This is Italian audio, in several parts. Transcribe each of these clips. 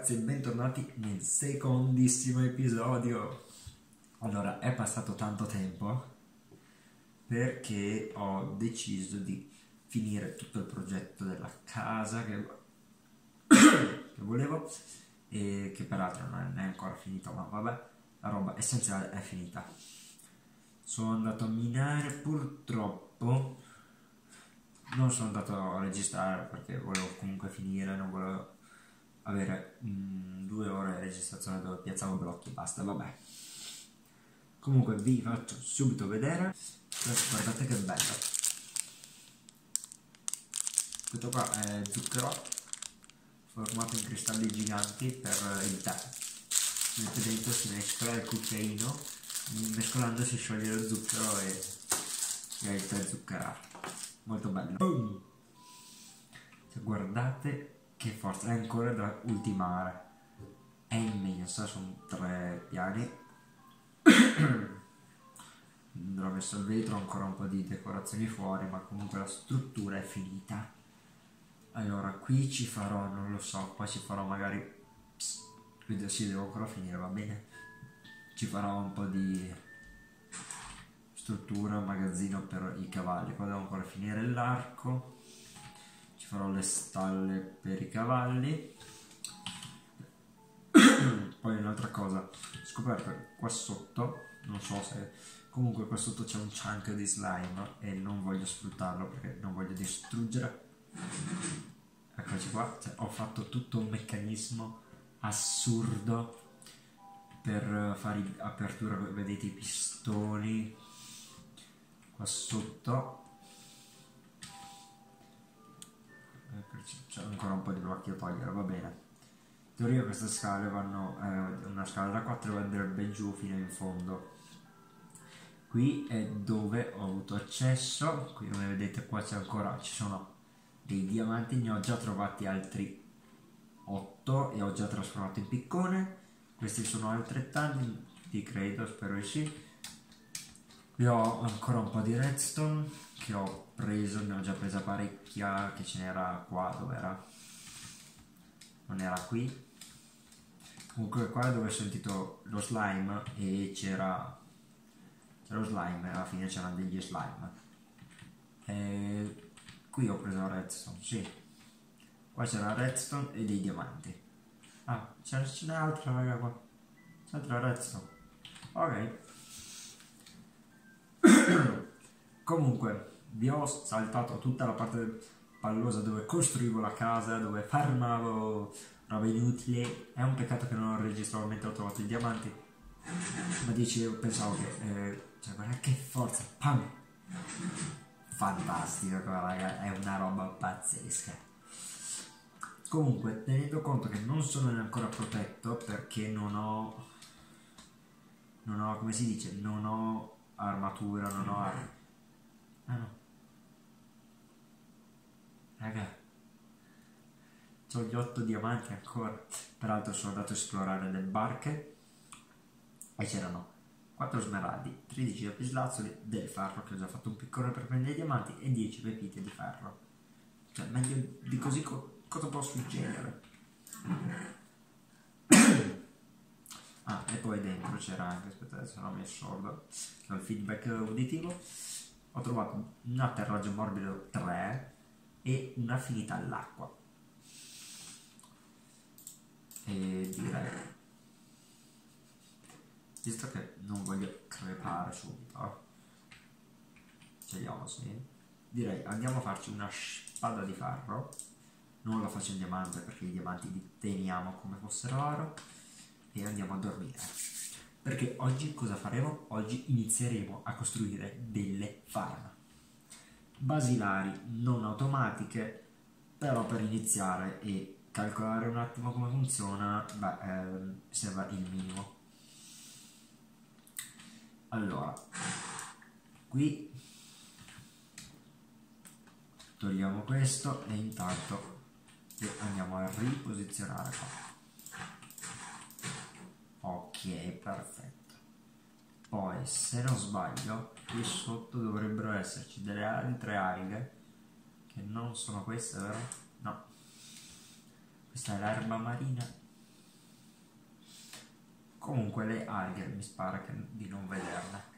ragazzi bentornati nel secondissimo episodio. Allora, è passato tanto tempo perché ho deciso di finire tutto il progetto della casa che, che volevo e che peraltro non è ancora finito, ma vabbè, la roba essenziale è finita. Sono andato a minare purtroppo non sono andato a registrare perché volevo comunque finire, non volevo avere mm, due ore di registrazione dove piazzavo blocchi basta, vabbè. Comunque vi faccio subito vedere, guardate che bello. Questo qua è zucchero formato in cristalli giganti per il tè. Mentre dentro si mescola il cucchiaino, mescolando si scioglie lo zucchero e, e il tè zuccherato. Molto bello. Boom! Cioè, guardate che forza, è ancora da ultimare. È immensa, sono tre piani. Andrò messo il vetro, ancora un po' di decorazioni fuori, ma comunque la struttura è finita. Allora, qui ci farò, non lo so, poi ci farò magari... Psst, sì, devo ancora finire, va bene? Ci farò un po' di struttura, magazzino per i cavalli. Poi devo ancora finire l'arco farò le stalle per i cavalli. Poi un'altra cosa scoperto qua sotto non so se comunque qua sotto c'è un chunk di slime e non voglio sfruttarlo perché non voglio distruggere. Eccoci qua cioè, ho fatto tutto un meccanismo assurdo per fare apertura vedete i pistoni qua sotto c'è ancora un po' di blocchi da togliere, va bene. In teoria queste scale vanno, eh, una scala da 4 va andrebbe giù fino in fondo. Qui è dove ho avuto accesso, qui come vedete qua c'è ancora, ci sono dei diamanti, ne ho già trovati altri 8 e ho già trasformato in piccone. Questi sono altrettanti, credo, spero di sì. Qui ho ancora un po' di redstone che ho preso, ne ho già presa parecchia, che ce n'era qua, dove era? Non era qui. Comunque qua dove ho sentito lo slime e c'era lo slime, alla fine c'erano degli slime. E qui ho preso redstone, sì. Qua c'era redstone e dei diamanti. Ah, ce n'è altra raga qua. C'è altra redstone. Ok. Comunque, vi ho saltato tutta la parte pallosa dove costruivo la casa, dove farmavo roba inutile. È un peccato che non ho registrato mentre ho trovato i diamanti. Ma dicevo, pensavo che... Eh, cioè, guarda che forza! Pam! Fantastico, raga, è una roba pazzesca. Comunque, tenendo conto che non sono ancora protetto perché non ho... Non ho, come si dice, non ho armatura, non ho armi. Ah no. Raga, ho gli 8 diamanti ancora. Peraltro sono andato a esplorare le barche e c'erano 4 smeraldi, 13 lapislazzoli, del ferro che ho già fatto un piccone per prendere i diamanti e 10 pepite di ferro. Cioè, meglio di così co- cosa può succedere? ah, e poi dentro c'era anche, aspettate se no mi che ho il feedback uditivo. Ho trovato un atterraggio morbido 3 e un'affinità all'acqua. E direi, visto che non voglio crepare subito, scegliamo sì, direi andiamo a farci una spada di ferro, non la faccio in diamante perché i diamanti li teniamo come fossero oro e andiamo a dormire. Perché oggi cosa faremo? Oggi inizieremo a costruire delle farm basilari, non automatiche, però per iniziare e calcolare un attimo come funziona, beh, eh, serve il minimo. Allora, qui togliamo questo e intanto andiamo a riposizionare qua. Ok, perfetto. Poi, se non sbaglio, qui sotto dovrebbero esserci delle altre alghe che non sono queste, vero? No. questa è l'erba marina comunque le alghe mi spara che, di non vederle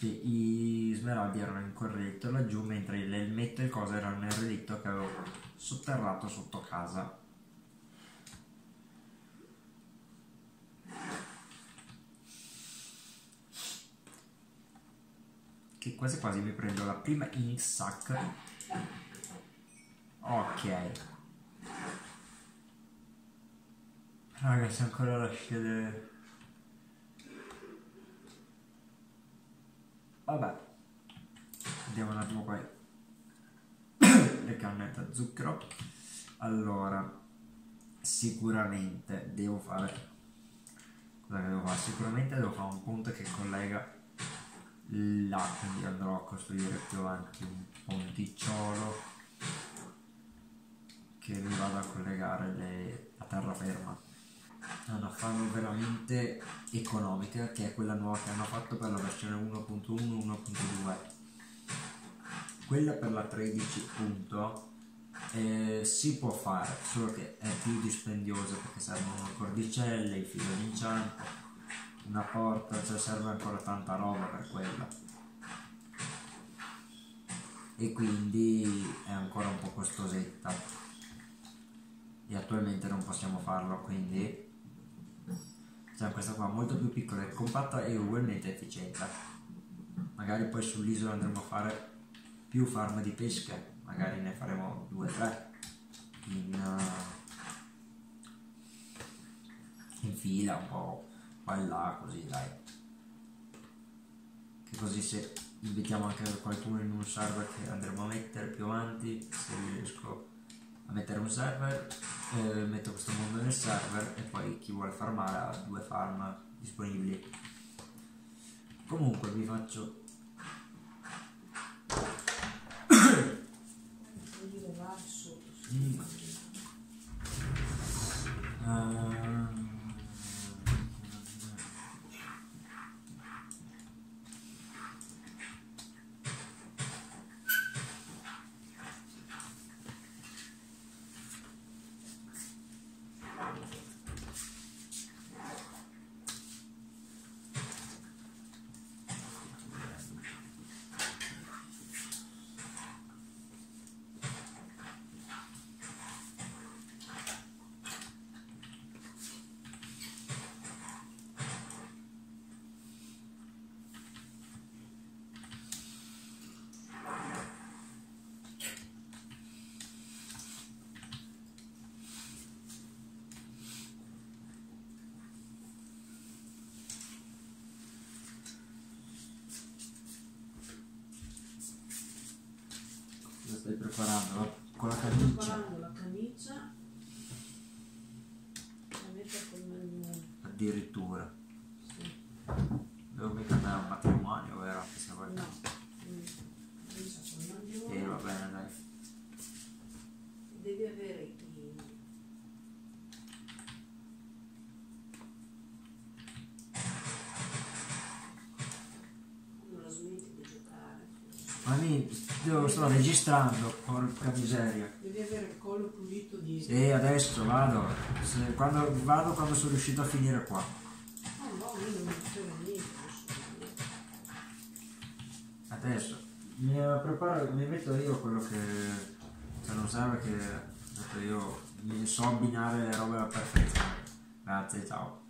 e i smeraldi erano in quel laggiù mentre l'elmetto e il coso erano nel relitto che avevo sotterrato sotto casa che quasi quasi mi prendo la prima ink sack ok. Raga c'è ancora da scegliere vabbè. Vediamo un attimo qua le cannette a zucchero. Allora sicuramente devo fare. Cosa che devo fare? Sicuramente devo fare un punto che collega là quindi andrò a costruire più avanti un ponticciolo che mi vado a collegare le, la terraferma. È una farm veramente economica che è quella nuova che hanno fatto per la versione 1.1 1.2 quella per la 13 punto eh, si può fare solo che è più dispendiosa perché servono cordicelle il filo d'inciampo una porta, cioè serve ancora tanta roba per quella. E quindi è ancora un po' costosetta. E attualmente non possiamo farlo, quindi cioè questa qua molto più piccola e compatta e ugualmente efficiente. Magari poi sull'isola andremo a fare più farm di pesca, magari ne faremo due o tre in, uh, in fila un po' qua e là, così dai. Che così se invitiamo anche qualcuno in un server che andremo a mettere più avanti, se riesco a mettere un server, eh, metto questo mondo nel server e poi chi vuole farmare ha due farm disponibili. Comunque vi faccio... mm. uh, preparando con la camicia ma mi devo, sto registrando porca miseria. Devi avere il collo pulito di sì adesso vado. Se- quando, vado quando sono riuscito a finire qua. Oh no io non mi faceva niente adesso. adesso. Mi preparo mi metto io quello che se non serve che metto io mi so abbinare le robe alla perfezione. Grazie ciao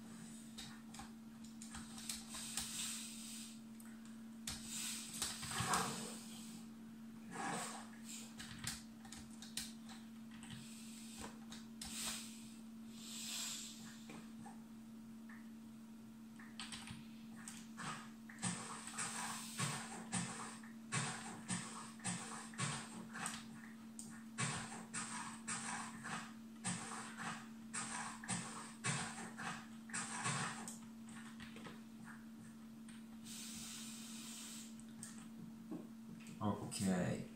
ok.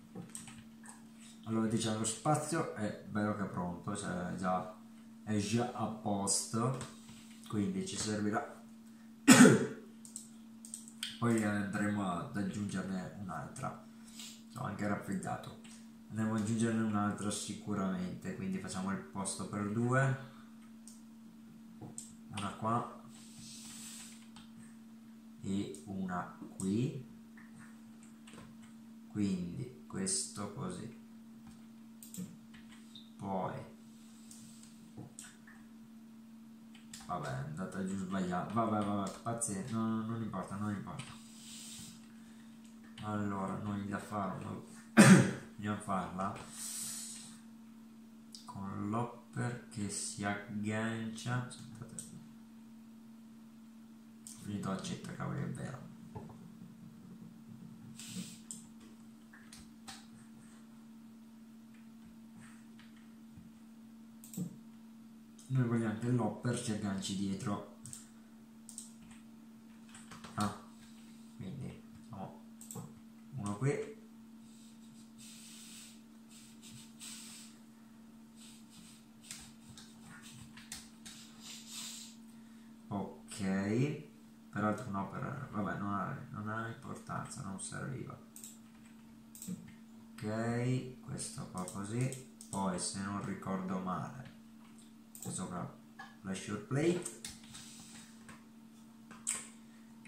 Allora diciamo lo spazio è bello che è pronto cioè già, è già a posto quindi ci servirà. Poi andremo ad aggiungerne un'altra. Ho anche raffreddato. Andiamo ad aggiungerne un'altra sicuramente, quindi facciamo il posto per due. Una qua. E una qui. Quindi questo così. Poi vabbè è andata giù sbagliata. Vabbè vabbè pazienza no, non importa non importa. Allora noi da farlo a farla con l'hopper che si aggancia. Aspettate. Finito accetta cavolo è vero noi vogliamo che l'hopper si agganci dietro ah quindi no. uno qui ok peraltro no per vabbè non ha, non ha importanza non serviva sopra la short plate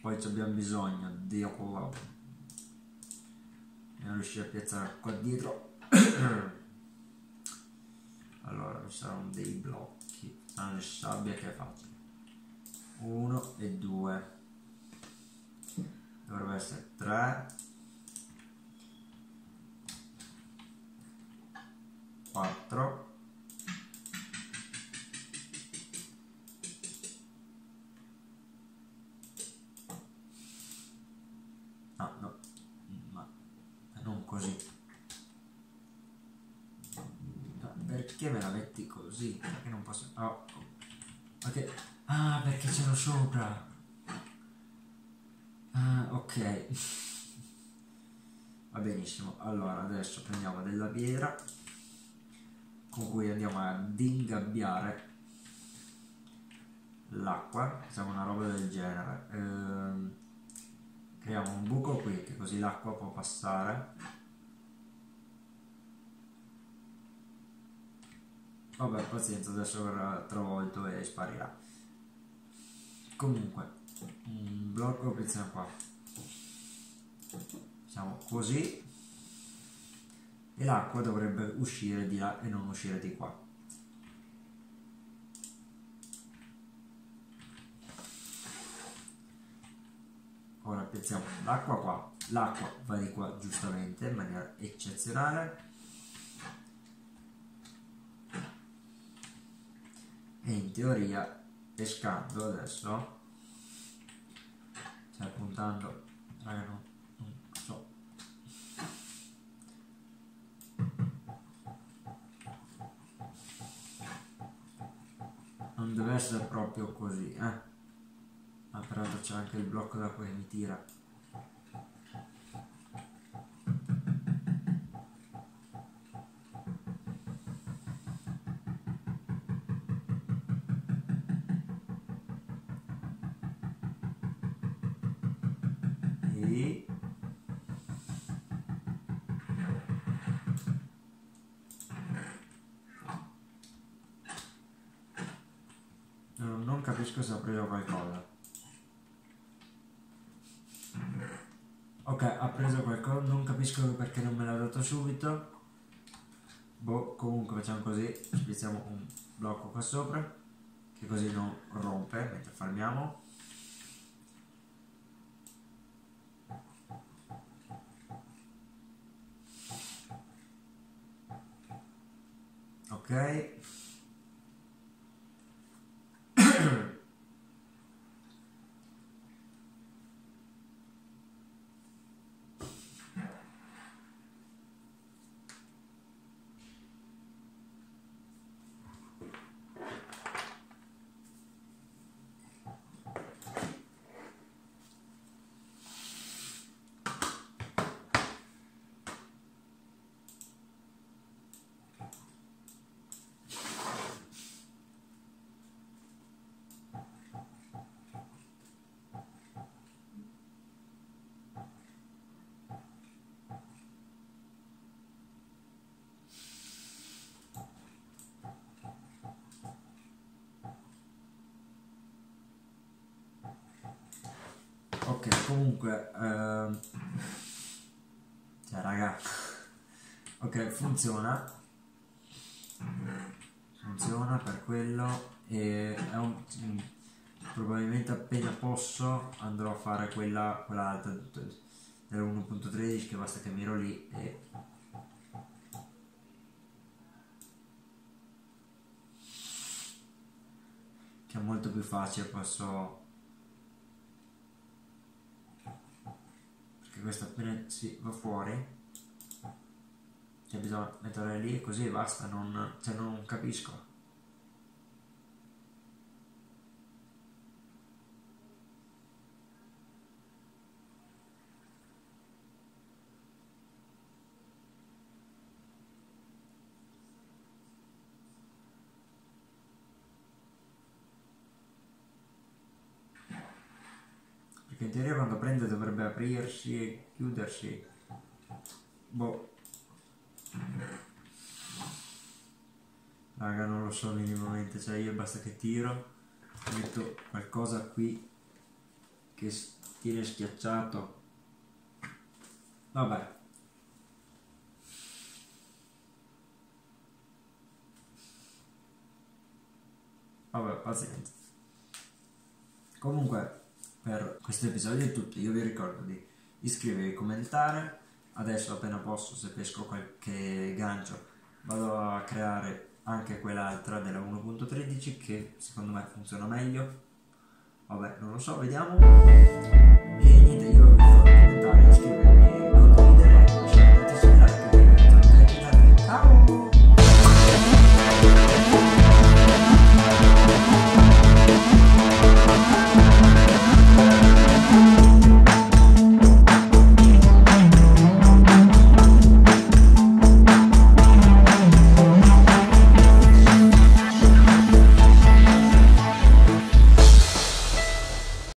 poi abbiamo bisogno di ocolavo e non riuscire a piazzare qua dietro. Allora ci saranno dei blocchi. Ah, Hanno sabbia che è facile 1 e 2 dovrebbe essere 3 4 così. Ma perché me la metti così? Perché non posso... Oh, ok. Ah, perché ce l'ho sopra. Ah, ok. Va benissimo. Allora, adesso prendiamo della pietra con cui andiamo ad ingabbiare l'acqua. Facciamo una roba del genere. Ehm, creiamo un buco qui che così l'acqua può passare vabbè pazienza adesso verrà travolto e sparirà. Comunque un blocco pizziamo qua. Facciamo così. E l'acqua dovrebbe uscire di là e non uscire di qua. Ora piazziamo l'acqua qua l'acqua va di qua giustamente in maniera eccezionale e in teoria pescando adesso cioè puntando raga no, non so non deve essere proprio così eh Ah, peraltro c'è anche il blocco da cui mi tira. E... Non capisco se preso qualcosa. Ok, ha preso qualcosa, non capisco perché non me l'ha dato subito. Boh, comunque facciamo così, spezziamo un blocco qua sopra, che così non rompe mentre farmiamo. Ok. Ok comunque ehm... cioè raga ok funziona. Funziona per quello e è un, probabilmente appena posso andrò a fare quella, quella alta della 1.13 che basta che miro lì e che è molto più facile posso perché questo appena si va fuori cioè bisogna mettere lì e così basta non, cioè non capisco perché in teoria quando prende dovrebbe aprirsi e chiudersi. Boh. Raga non lo so minimamente cioè io basta che tiro metto qualcosa qui che tiene schiacciato. Vabbè. Vabbè pazienza. Comunque per questo episodio è tutto. Io vi ricordo di iscrivervi e commentare. Adesso appena posso, se pesco qualche gancio, vado a creare anche quell'altra della 1.13 che secondo me funziona meglio. Vabbè, non lo so, vediamo. E niente, io vi di commentare